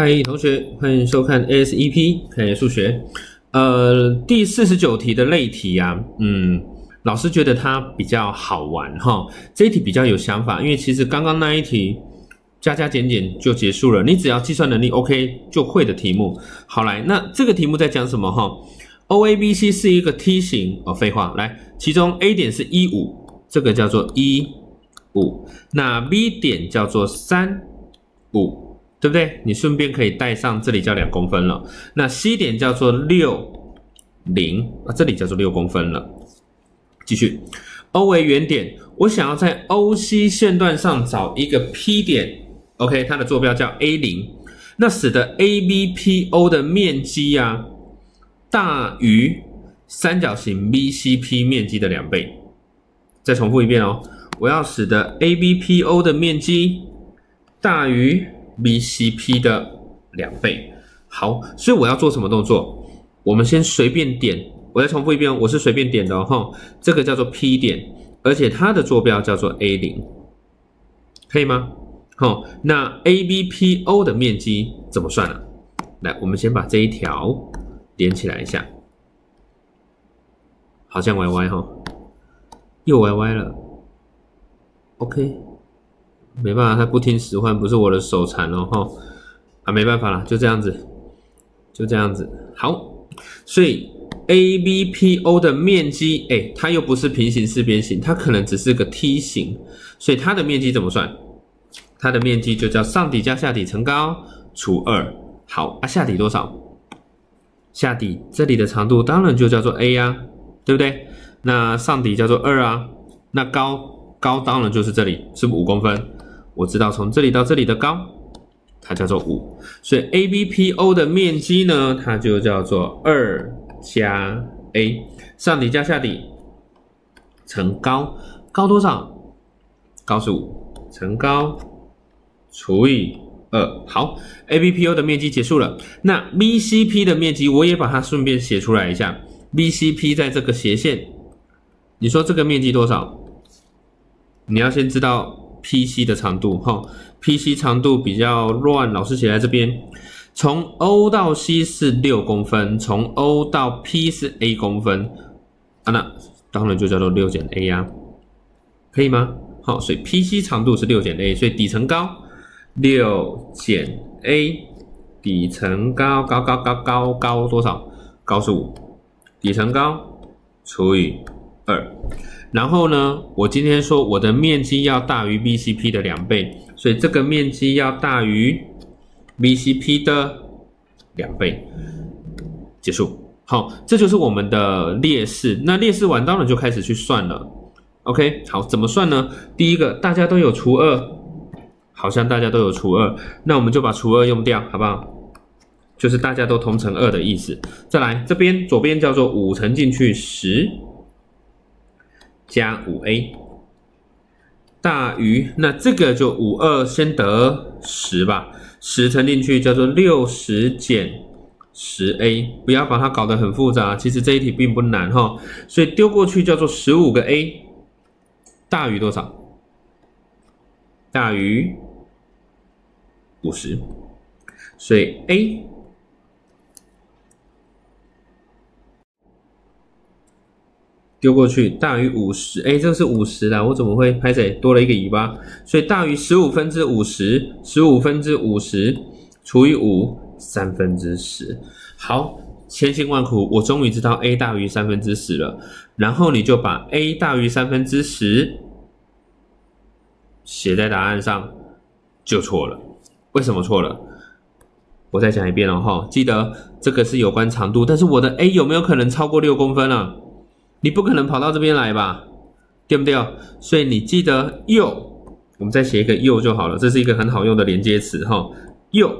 嗨，同学，欢迎收看 ASEP 看数学。呃，第四十九题的类题啊，嗯，老师觉得它比较好玩哈。这一题比较有想法，因为其实刚刚那一题加加减减就结束了，你只要计算能力 OK 就会的题目。好来，那这个题目在讲什么哈？OABC 是一个梯形哦，废话，来，其中 A 点是一五，这个叫做一五，那 B 点叫做三五。对不对？你顺便可以带上这里叫两公分了。那 C 点叫做六零啊，这里叫做六公分了。继续，O 为原点，我想要在 OC 线段上找一个 P 点，OK，它的坐标叫 A 零，那使得 ABPO 的面积啊大于三角形 BCP 面积的两倍。再重复一遍哦，我要使得 ABPO 的面积大于。VCP 的两倍，好，所以我要做什么动作？我们先随便点，我再重复一遍，我是随便点的哈，这个叫做 P 点，而且它的坐标叫做 A 零，可以吗？好，那 ABPO 的面积怎么算呢？来，我们先把这一条连起来一下，好像歪歪哈，又歪歪了，OK。没办法，他不听使唤，不是我的手残了哈，啊，没办法了，就这样子，就这样子，好，所以 ABPO 的面积，哎，它又不是平行四边形，它可能只是个梯形，所以它的面积怎么算？它的面积就叫上底加下底乘高除二，好，啊，下底多少？下底这里的长度当然就叫做 A 呀，对不对？那上底叫做二啊，那高高当然就是这里，是不五公分。我知道从这里到这里的高，它叫做五，所以 ABPO 的面积呢，它就叫做二加 A，上底加下底乘高，高多少？高是五，乘高除以二。好，ABPO 的面积结束了。那 BCP 的面积我也把它顺便写出来一下，BCP 在这个斜线，你说这个面积多少？你要先知道。PC 的长度哈，PC 长度比较乱，老师写在这边。从 O 到 C 是六公分，从 O 到 P 是 A 公分，啊，那当然就叫做六减 A 呀，可以吗？好，所以 PC 长度是六减 A，所以底层高六减 A，底层高高高高高高多少？高是五，底层高除以二。然后呢，我今天说我的面积要大于 BCP 的两倍，所以这个面积要大于 BCP 的两倍。结束。好，这就是我们的列式。那列式完，当然就开始去算了。OK，好，怎么算呢？第一个，大家都有除二，好像大家都有除二，那我们就把除二用掉，好不好？就是大家都同乘二的意思。再来，这边左边叫做五乘进去十。加五 a 大于那这个就五二先得十吧，十乘进去叫做六十减十 a，不要把它搞得很复杂，其实这一题并不难哈，所以丢过去叫做十五个 a 大于多少？大于五十，所以 a。丢过去大于五十，哎，这个是五十啦，我怎么会拍谁多了一个尾巴？所以大于十五分之五十，十五分之五十除以五，三分之十。好，千辛万苦，我终于知道 a 大于三分之十了。然后你就把 a 大于三分之十写在答案上，就错了。为什么错了？我再讲一遍了哈，记得这个是有关长度，但是我的 a 有没有可能超过六公分啊？你不可能跑到这边来吧，对不对？所以你记得又，我们再写一个又就好了。这是一个很好用的连接词哈。又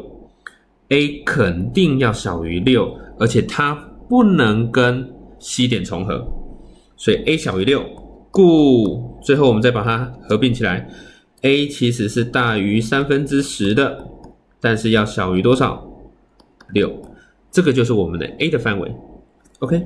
a 肯定要小于六，而且它不能跟 C 点重合，所以 a 小于六，故最后我们再把它合并起来，a 其实是大于三分之十的，但是要小于多少？六，这个就是我们的 a 的范围。OK。